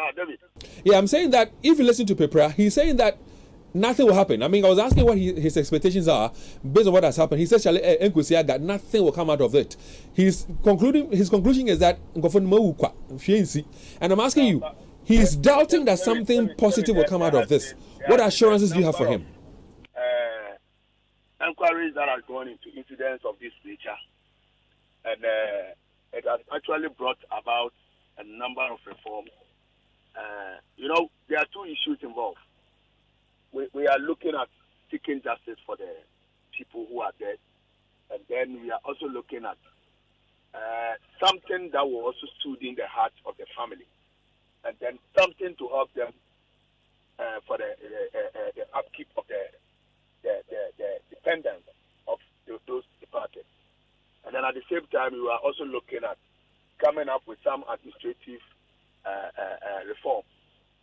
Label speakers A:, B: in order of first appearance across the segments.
A: Yeah, David.
B: Yeah, I'm saying that if you listen to Pepra, he's saying that nothing will happen. I mean, I was asking what he, his expectations are based on what has happened. He says, "Charlie eh, that nothing will come out of it." He's concluding. His conclusion is that and I'm asking you, he's doubting that something positive will come out of this. What assurances do you have for him?
A: Uh, inquiries that are going into incidents of this nature, and uh, it has actually brought about a number of reforms. Uh, know, there are two issues involved we, we are looking at seeking justice for the people who are dead. And then we are also looking at uh, something that will also soothe the heart of the family. And then something to help them uh, for the, uh, uh the upkeep of the, the, the, the of the, those departed. And then at the same time, we are also looking at coming up with some administrative uh, uh, reforms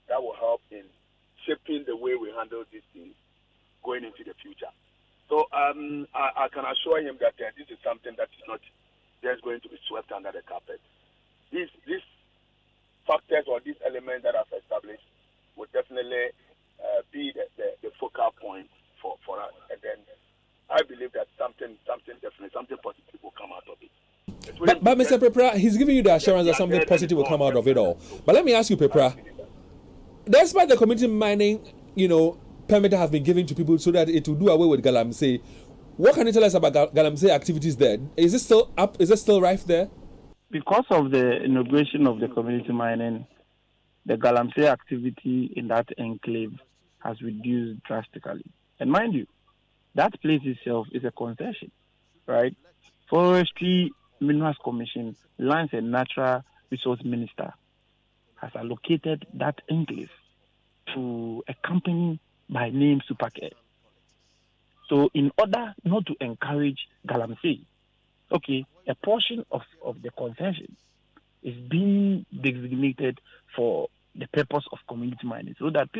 A: that will help in shaping the way we handle these things going into the future. So um, I, I, can assure him that uh, this is something that is not just going to be swept under the carpet. These these factors or these elements that I've established will definitely uh, be the, the, the, focal point for, for us. And then I believe that something something definitely something positive will come out of it.
B: But, but Mr. Pepra, he's giving you the assurance that something positive will come out of it all. But let me ask you, Pepra, despite the community mining, you know, permit has been given to people so that it will do away with Galamsey. What can you tell us about Galamsey activities there? Is it still up? Is it still rife there?
C: Because of the inauguration of the community mining, the Galamsey activity in that enclave has reduced drastically. And mind you, that place itself is a concession, right? Forestry Minerals Commission, Lands and Natural Resource Minister has allocated that enclave to a company by name Supercare. So, in order not to encourage Galamsey, okay, a portion of, of the concession is being designated for the purpose of community mining so that